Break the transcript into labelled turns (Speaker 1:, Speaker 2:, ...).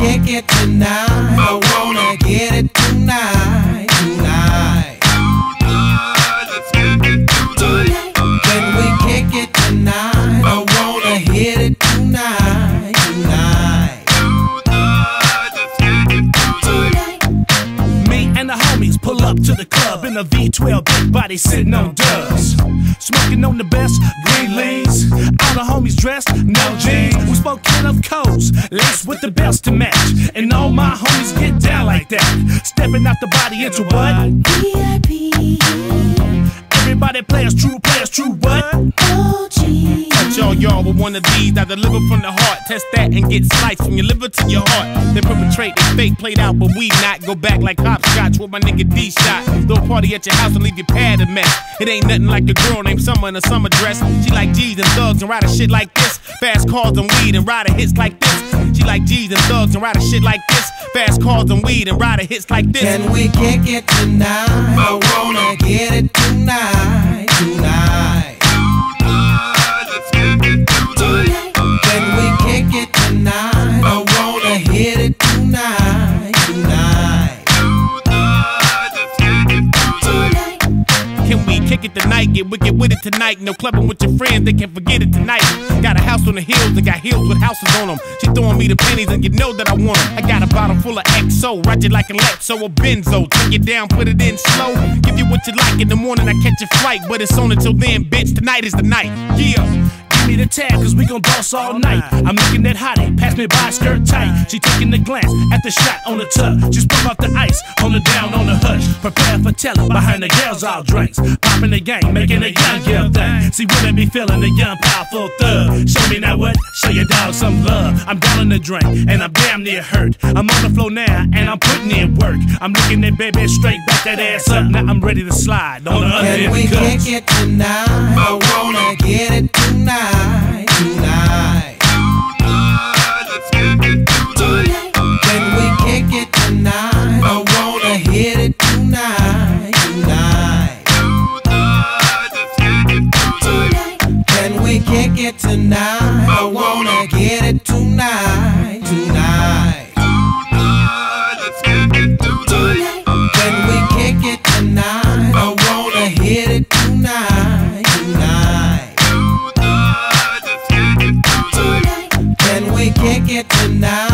Speaker 1: can't get
Speaker 2: denied. Oh. In a V12 big body sitting on dubs. Smoking on the best green leaves. All the homies dressed, no jeans. We spoke of codes, laced with the belts to match. And all my homies get down like that. Stepping out the body into what?
Speaker 3: VIP,
Speaker 2: Everybody players, true players, true what?
Speaker 3: Uh, uh, OG.
Speaker 4: Touch all y'all with one of these. I deliver from the heart. Test that and get sliced from your liver to your heart. Then perpetrate the fake played out, but we not. Go back like hopscotch with my nigga D shot. Throw a party at your house and leave your pad a mess. It ain't nothing like a girl named Summer in a summer dress. She like G's and thugs and ride a shit like this. Fast cars and weed and ride a hits like this. She like G's and thugs and ride a shit like this. Fast cars and weed and ride a hits like this.
Speaker 1: Can we kick it tonight? I wanna get it tonight, tonight.
Speaker 4: Get wicked with it tonight. No clubbing with your friends, they can't forget it tonight. Got a house on the hills and got hills with houses on them. She throwing me the pennies and you know that I want 'em. I got a bottle full of XO, ride you like a Lexo or Benzo. Take it down, put it in slow. Give you what you like in the morning, I catch a flight. But it's on until then, bitch. Tonight is the night. Yeah.
Speaker 2: Give me the tag, cause we gon' boss all night. I'm looking at Hottie, pass me by, skirt tight. She taking the glance at the shot on the tub. Just pump out the ice, hold it down on the hush. Prepare telling behind the girls all drinks. Popping the game, making a young girl thing. See women be feeling the young, powerful thug. Show me now what? Show your dog some love. I'm down on the drink, and I'm damn near hurt. I'm on the floor now, and I'm putting in work. I'm looking at baby straight back that ass up. Now I'm ready to slide on the other
Speaker 1: Can
Speaker 2: end
Speaker 1: we
Speaker 2: of the cups.
Speaker 1: kick it tonight? I wanna get it I wanna hit it tonight, tonight. Tonight, get. Can tonight?